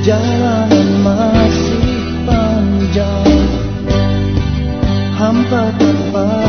Jalan masih panjang. Hampa tanpa